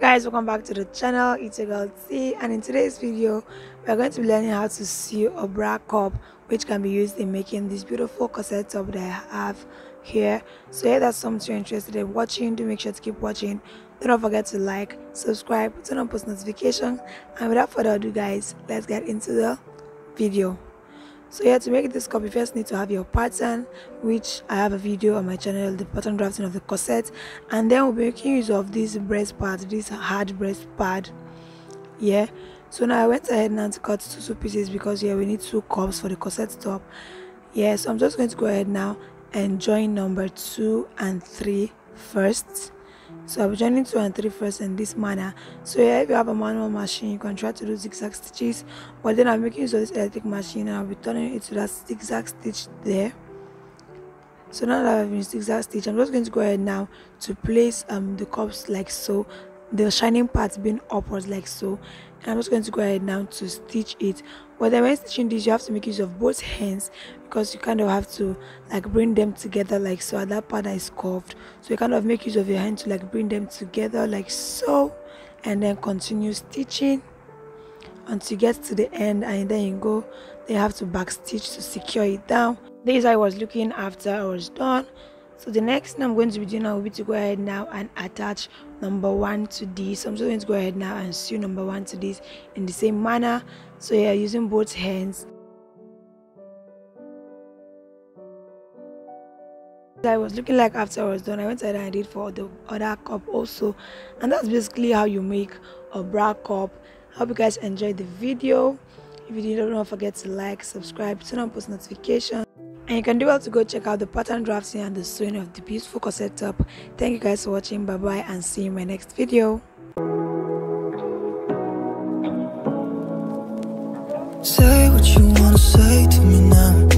guys welcome back to the channel. It's a girl Tee and in today's video we're going to be learning how to sew a bra cup which can be used in making this beautiful corset top that i have here. So if that's something you're interested in watching do make sure to keep watching. Don't forget to like subscribe turn on post notifications. And without further ado guys let's get into the video so yeah to make this cup you first need to have your pattern which i have a video on my channel the pattern drafting of the corset. And then we'll be making use of this breast pad this hard breast pad yeah. So now i went ahead to cut two, two pieces because yeah we need two cups for the corset top. Yeah so i'm just going to go ahead now and join number two and three first so I'll be joining 2 and 3 first in this manner. So yeah if you have a manual machine you can try to do zigzag stitches. But then I'm making use of this electric machine and I'll be turning it to that zigzag stitch there. So now that I've finished zigzag stitch I'm just going to go ahead now to place um the cups like so the shining part being upwards like so. And I'm just going to go ahead now to stitch it. But then when stitching this you have to make use of both hands because you kind of have to like bring them together like so. At that part is curved. So you kind of make use of your hand to like bring them together like so and then continue stitching until you get to the end. And then you go they have to back stitch to secure it down. This I was looking after I was done so the next thing i'm going to be doing now will be to go ahead now and attach number one to this so i'm just going to go ahead now and sew number one to this in the same manner so yeah using both hands I was looking like after I was done, I went ahead and did for the other cup also, and that's basically how you make a bra cup. Hope you guys enjoyed the video. If you did, don't forget to like, subscribe, turn on post notifications. And you can do well to go check out the pattern drafting and the sewing of the beautiful corset top. Thank you guys for watching. Bye bye and see you in my next video. Say what you wanna say to me now